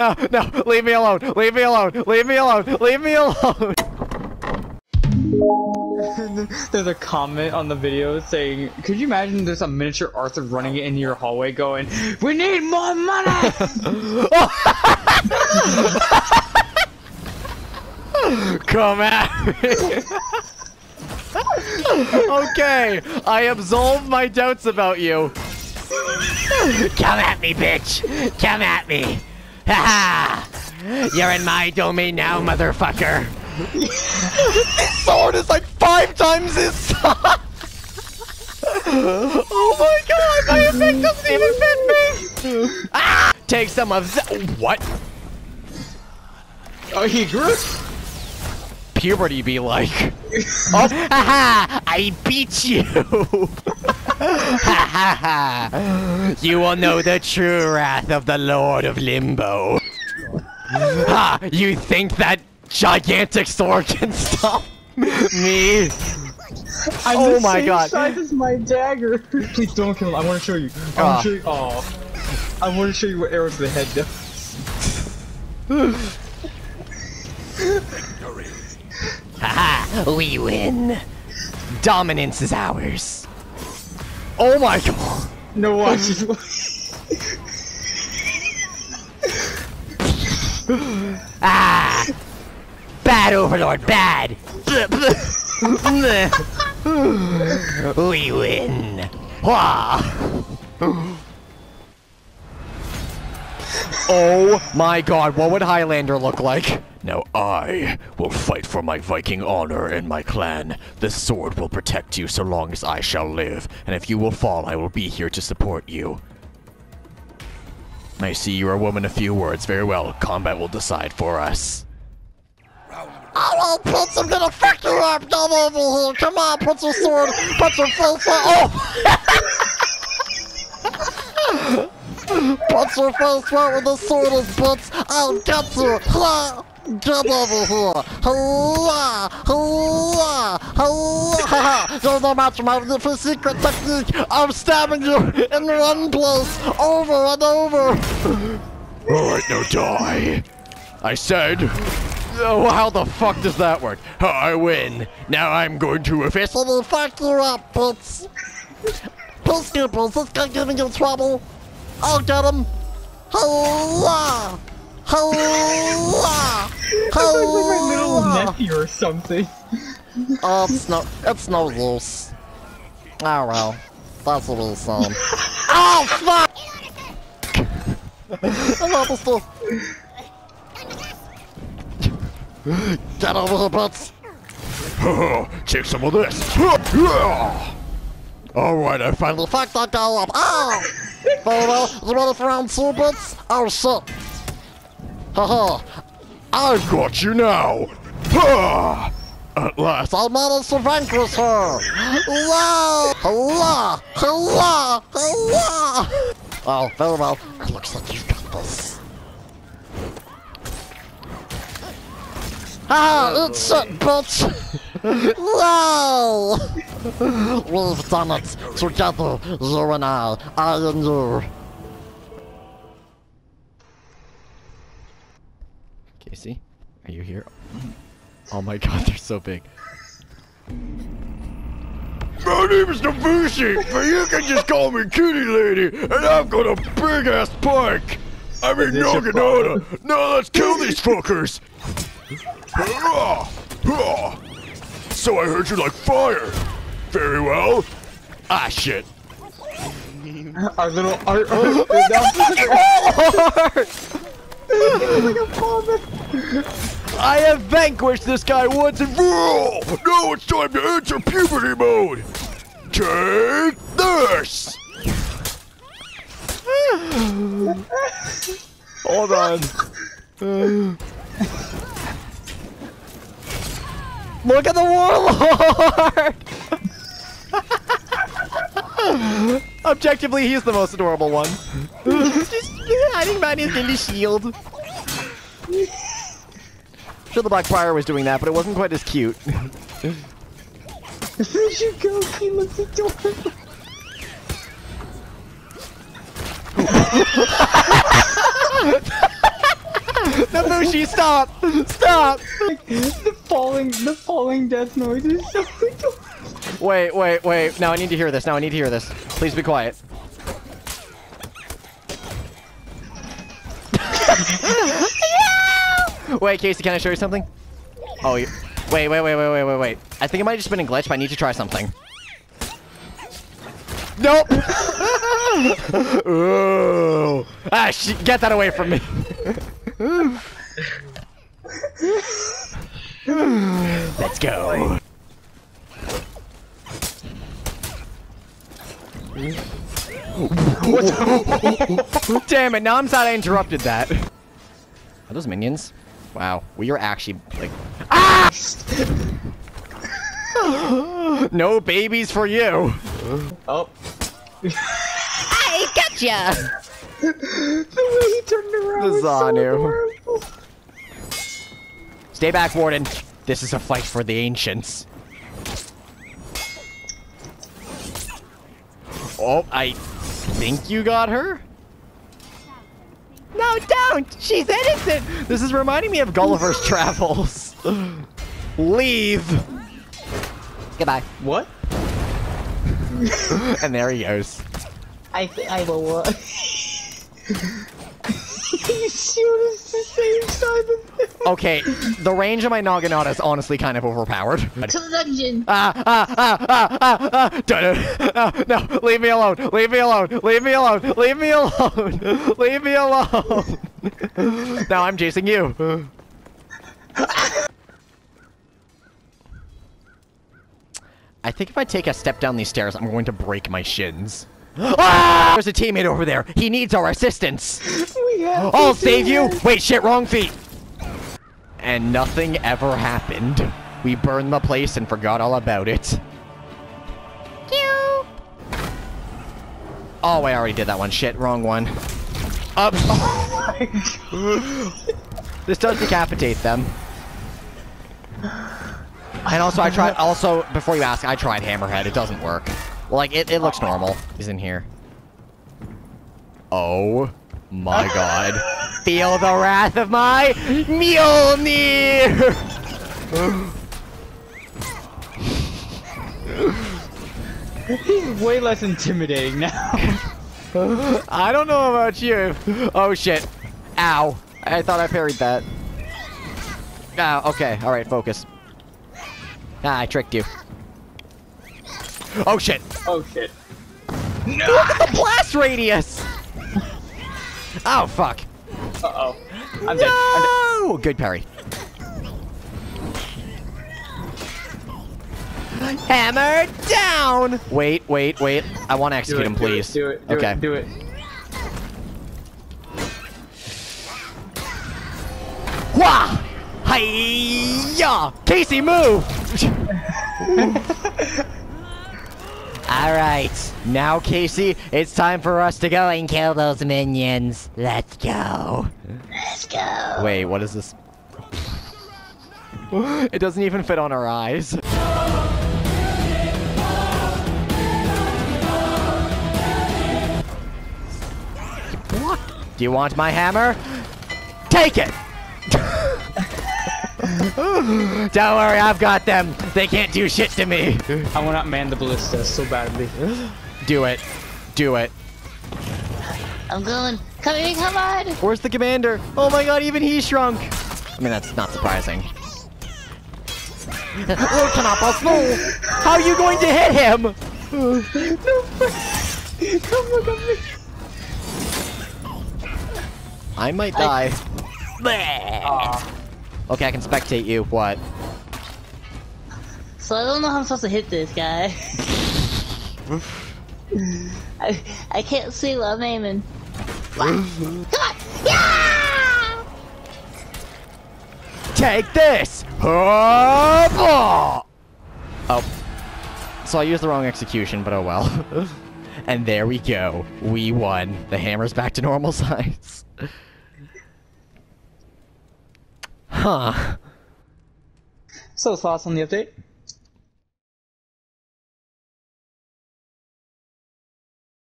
no, no, leave me alone. Leave me alone. Leave me alone. Leave me alone. There's a comment on the video saying, "Could you imagine there's a miniature Arthur running in your hallway going, we need more money." Come at me. okay, I absolve my doubts about you. Come at me, bitch. Come at me. Ha ha. You're in my domain now, motherfucker. this sword is like five times his size. oh my god, my effect doesn't even fit me. Ah! Take some of that. What? oh, he grew. puberty be like? oh, haha! I beat you! Ha ha ha! You will know the true wrath of the Lord of Limbo. Ha! You think that gigantic sword can stop me? I'm Oh the my same God. size as my dagger. Please don't kill him. I want to show you. I Ah. want to show you. Oh, I want to show you what arrows to the head does. Haha! We win! Dominance is ours. Oh my god! No, watch. Ah! Bad Overlord, bad! we win! Wah! Oh my god, what would Highlander look like? Now I will fight for my Viking honor and my clan. This sword will protect you so long as I shall live, and if you will fall, I will be here to support you. I see you are a woman of few words. Very well, combat will decide for us. Prince, I'm gonna fuck you up! Come over here! Come on, put your sword, put your face Oh! put your face where where the sword bitch! I'll get you! Get over here! Hurrah! Hurrah! Hurrah! You're the match my secret technique! I'm stabbing you in one place, over and over! Alright, now die. I said. Oh, how the fuck does that work? Oh, I win. Now I'm going to officially fuck you up, bitch. Peacekeepers, this guy giving you trouble. I'll get him. Hurrah! Hurrah! It's like my little nephew or something. Oh, it's no, it's no use. Oh well, that's what he's um. saying. oh fuck! Hello, Mister. Get over here, bitch. Take some of this. Alright, I finally fucked that guy up. Oh! Well, you ready for round two, bitch? Oh shit. Haha. I've got you now. Ha! At last, I managed to vanquish her. Hello! Hello! Hello! Hello! Oh, very well. It looks like you've got this. Ah, it's shit, bitch! wow! We've done it together, you and I, I and you. Casey, are you here? Oh my god, they're so big. My name is Nobushi, but you can just call me Kitty Lady, and I've got a big ass pike. I mean, this your Naginata. Now let's kill these fuckers. Hurrah! Hurrah! So I heard you like fire. Very well. Ah, shit. Our little art. I have vanquished this guy once and for all! Now it's time to enter puberty mode! Take this! Hold on. Look at the warlord! Objectively, he's the most adorable one. Just hiding behind his shield. Sure, the Black Prior was doing that, but it wasn't quite as cute. There you go, he looks adorable. Nobushi, stop! Stop! the falling, the falling death noise is so Wait, wait, wait. Now I need to hear this. Now I need to hear this. Please be quiet. Wait, Casey, can I show you something? Oh. Wait, wait, wait, wait, wait, wait, wait. I think it might have just been a glitch, but I need to try something. Nope! Ooh. Ah, get that away from me. Let's go. Damn it, now I'm sad I interrupted that. Are those minions? Wow, we are actually, like... Ah! no babies for you! Oh. I gotcha! the way he turned around was so Zanu. adorable. Stay back, Warden. This is a fight for the ancients. Oh, I think you got her? No, don't! She's innocent! This is reminding me of Gulliver's Travels. Leave! Goodbye. What? And there he goes. I I will uh, what? you shoot us the same time. Okay, the range of my Naginata is honestly kind of overpowered. To the dungeon. Ah, ah, ah, ah, ah, ah, Dun- ah, no, leave me alone, leave me alone, leave me alone, leave me alone, leave me alone. now I'm chasing you. I think if I take a step down these stairs, I'm going to break my shins. Ah! There's a teammate over there. He needs our assistance. We have I'll save you. Wait, shit, wrong feet. And nothing ever happened. We burned the place and forgot all about it. Oh, I already did that one. Shit, wrong one. Up. Oh this does decapitate them. And also, I tried. Also, before you ask, I tried Hammerhead. It doesn't work. Like, it, it looks normal. He's in here. Oh my god. Feel the wrath of my Mjolnir! He's way less intimidating now. I don't know about you. Oh shit. Ow. I thought I parried that. Ah, okay. Alright, focus. Ah, I tricked you. Oh shit. oh shit. Look at the blast radius! Oh fuck. Uh oh. I'm dead. I'm dead. No! Good parry. Hammer down! Wait, wait, wait. I want to execute it, him, do it, please. Do it. Do okay. It, do it. Wah! Hiya! Casey, move! Alright, now Casey, it's time for us to go and kill those minions. Let's go. Let's go. Wait, what is this? it doesn't even fit on our eyes. What? Do you want my hammer? Take it! Don't worry, I've got them. They can't do shit to me. I want to man the ballista so badly. Do it. Do it. I'm going. Come here, come on. Where's the commander? Oh my god, even he shrunk. I mean, that's not surprising. Lord Kanapa, no! How are you going to hit him? Come look at me. I might die. Aw. Okay, I can spectate you. What? So I don't know how I'm supposed to hit this guy. I I can't see what I'm aiming. Come on! Yeah! Take this! Oh. oh! So I used the wrong execution, but oh well. and there we go. We won. The hammer's back to normal size. Huh. So thoughts on the update?